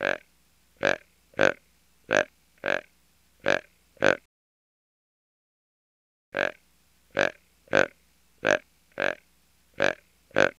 back.